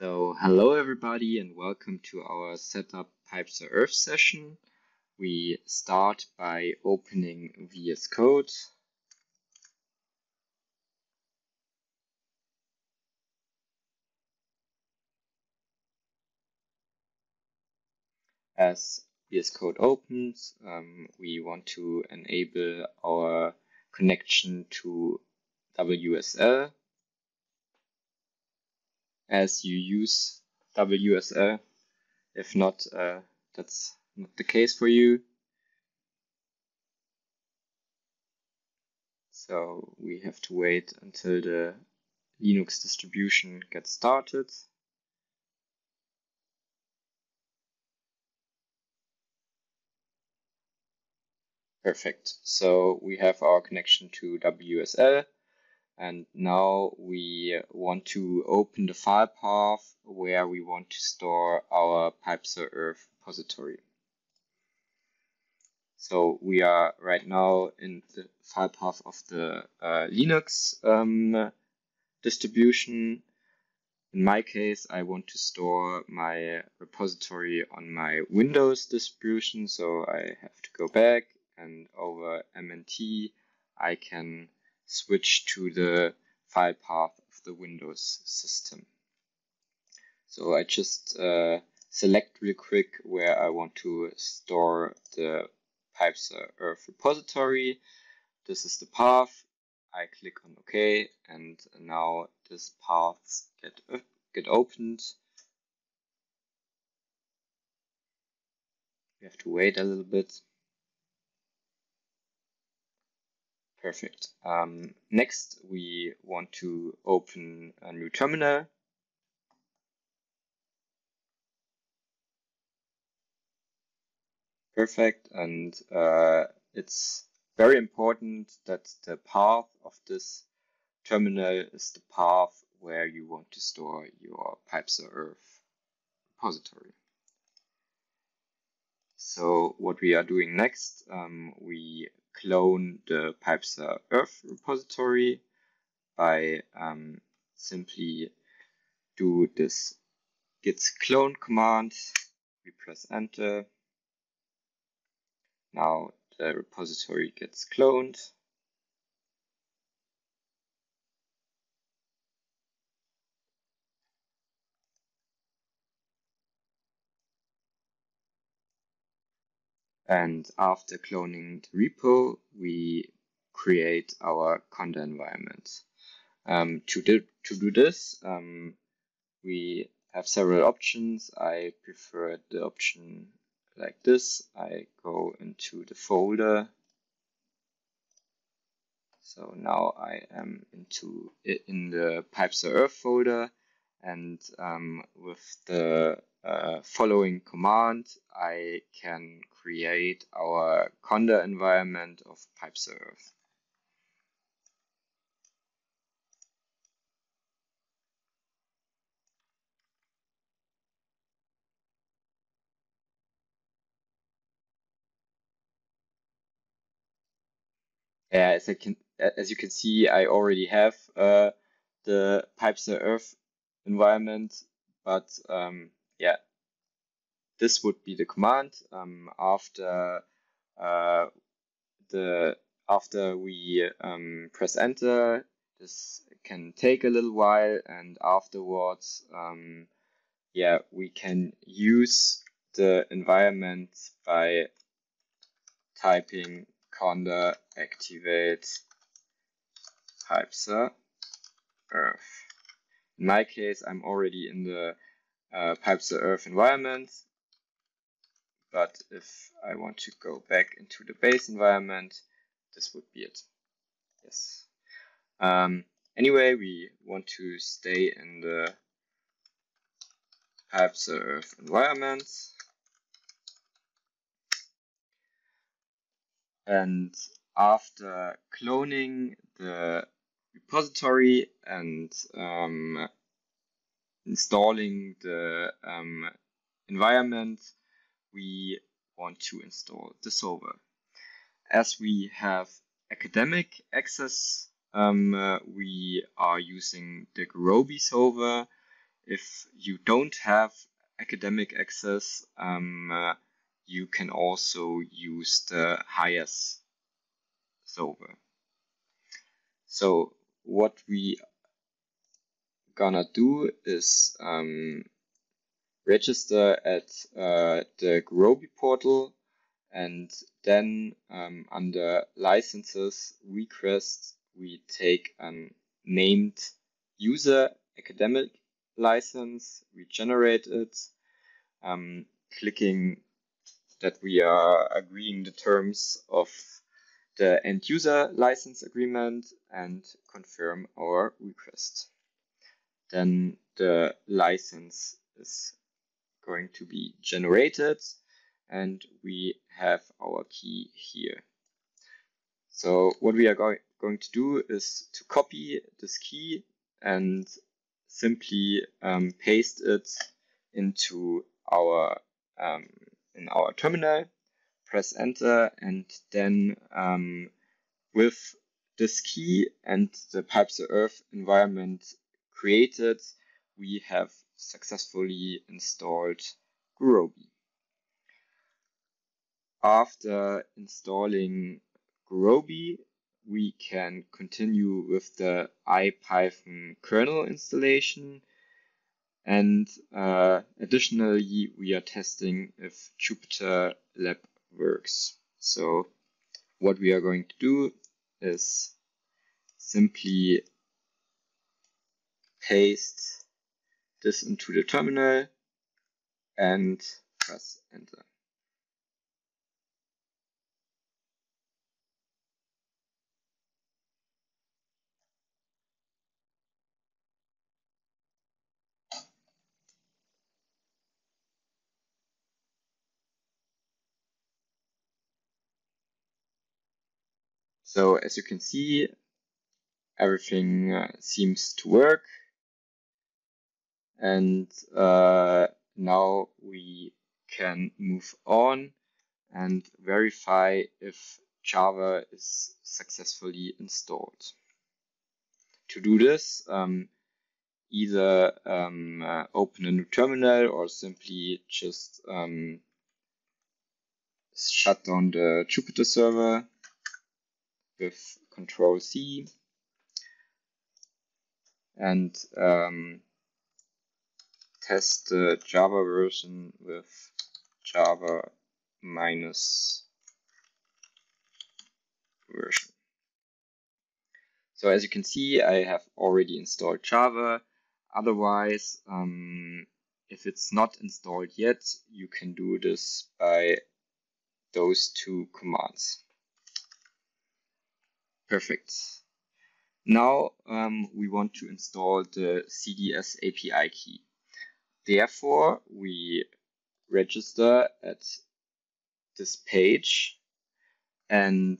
So hello everybody and welcome to our setup PyPSA-Earth session. We start by opening VS Code. As VS Code opens, um, we want to enable our connection to WSL as you use WSL. If not, uh, that's not the case for you. So we have to wait until the Linux distribution gets started. Perfect. So we have our connection to WSL. And now we want to open the file path where we want to store our Earth repository. So we are right now in the file path of the uh, Linux um, distribution. In my case, I want to store my repository on my Windows distribution. So I have to go back and over MNT, I can switch to the file path of the Windows system. So I just uh, select real quick where I want to store the pipes earth repository. This is the path. I click on OK and now this path get, uh, get opened. We have to wait a little bit. Perfect. Um, next, we want to open a new terminal. Perfect. And uh, it's very important that the path of this terminal is the path where you want to store your pipes earth repository. So what we are doing next, um, we clone the Pipester Earth repository by um, simply do this git clone command. We press enter. Now the repository gets cloned. And after cloning the repo, we create our conda environment. Um, to, do, to do this, um, we have several options. I prefer the option like this. I go into the folder. So now I am into in the PyPSA folder and um, with the uh, following command, I can create our conda environment of Earth. Yeah, as I can, as you can see, I already have uh, the Earth environment, but um, yeah, this would be the command um, after uh, the after we um, press enter. This can take a little while, and afterwards, um, yeah, we can use the environment by typing conda activate pipester earth. In my case, I'm already in the uh, PyPSA-Earth environment. But if I want to go back into the base environment, this would be it. Yes. Um, anyway, we want to stay in the pipes PyPSA-Earth environment. And after cloning the repository and um, installing the um, environment, we want to install the solver. As we have academic access, um, uh, we are using the Gurobi solver. if you don't have academic access, um, uh, you can also use the HiGHS solver. So what we gonna do is um, register at uh, the Gurobi portal and then um, under licenses request we take a named user academic license, we generate it, um, clicking that we are agreeing the terms of the end user license agreement and confirm our request. Then the license is going to be generated and we have our key here. So what we are go going to do is to copy this key and simply um, paste it into our um, in our terminal, press enter, and then um, with this key and the PyPSA-Earth environment created, we have successfully installed Gurobi. After installing Gurobi, we can continue with the IPython kernel installation. And uh, additionally, we are testing if Jupyter Lab works. So what we are going to do is simply paste this into the terminal and press enter. So as you can see, everything uh, seems to work. And uh, now we can move on and verify if Java is successfully installed. To do this, um, either um, uh, open a new terminal or simply just um, shut down the Jupyter server with Control C and um, test the Java version with Java minus version. So as you can see, I have already installed Java. Otherwise, um, if it's not installed yet, you can do this by those two commands. Perfect. Now um, we want to install the CDS API key. Therefore, we register at this page and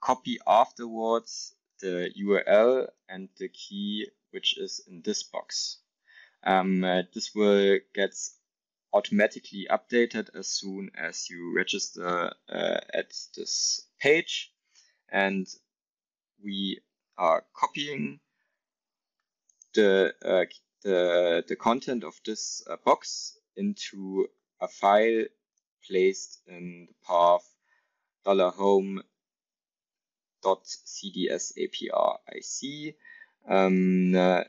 copy afterwards the URL and the key which is in this box. Um, uh, this will get automatically updated as soon as you register uh, at this page and we are copying the uh, the the content of this uh, box into a file placed in the path dollar $home dot Um, uh,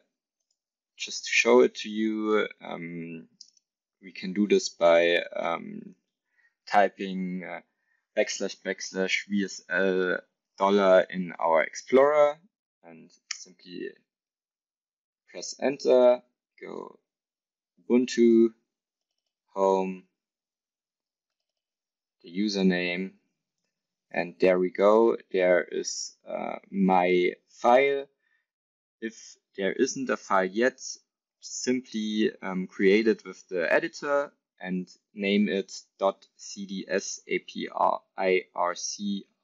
just to show it to you, um, we can do this by um, typing uh, backslash backslash wsl dollar in our Explorer and simply press enter, go Ubuntu, home, the username, and there we go. There is uh, my file. If there isn't a file yet, simply um, create it with the editor and name it .cdsapirc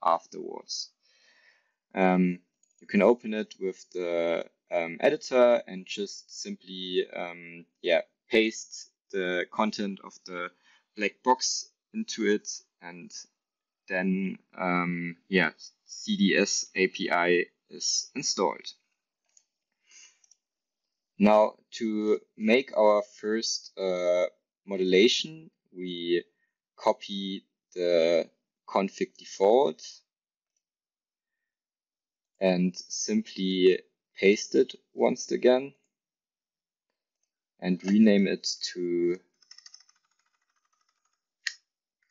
afterwards. Um, you can open it with the um, editor and just simply um, yeah paste the content of the black box into it and then um, yeah CDS API is installed. Now to make our first uh, modulation, we copy the config default and simply paste it once again and rename it to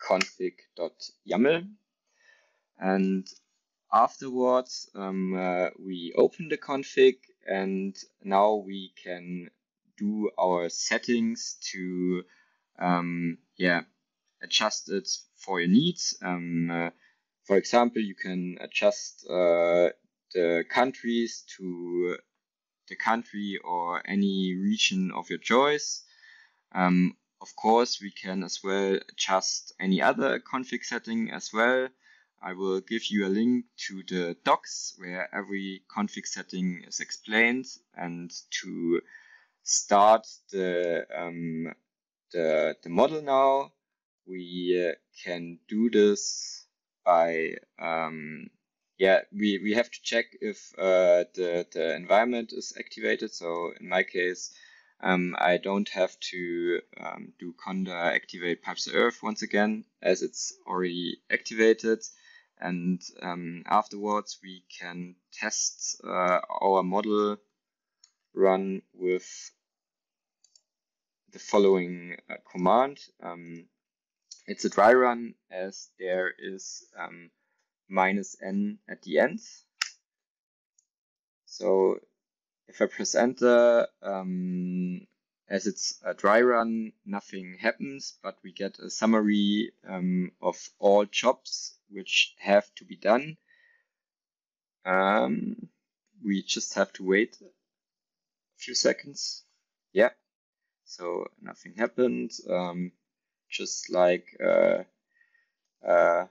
config.yaml. And afterwards, um, uh, we open the config and now we can do our settings to um, yeah adjust it for your needs. Um, uh, for example, you can adjust uh, the countries to the country or any region of your choice. Um, of course, we can as well adjust any other config setting as well. I will give you a link to the docs where every config setting is explained and to start the, um, the, the model now, we uh, can do this by um, yeah, we, we have to check if uh, the, the environment is activated. So in my case, um, I don't have to um, do conda activate PyPSA-Earth once again, as it's already activated. And um, afterwards, we can test uh, our model run with the following uh, command. Um, it's a dry run as there is um, minus n at the end. So if I press enter, um, as it's a dry run, nothing happens, but we get a summary um, of all jobs which have to be done. Um, we just have to wait a few seconds. Yeah, so nothing happened. Um, just like uh, uh,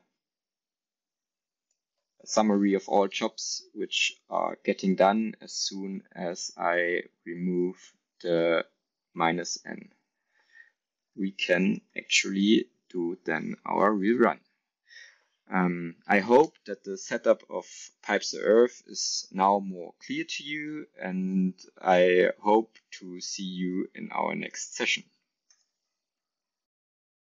summary of all jobs which are getting done as soon as I remove the minus n. We can actually do then our rerun. Um, I hope that the setup of PyPSA-Earth is now more clear to you and I hope to see you in our next session.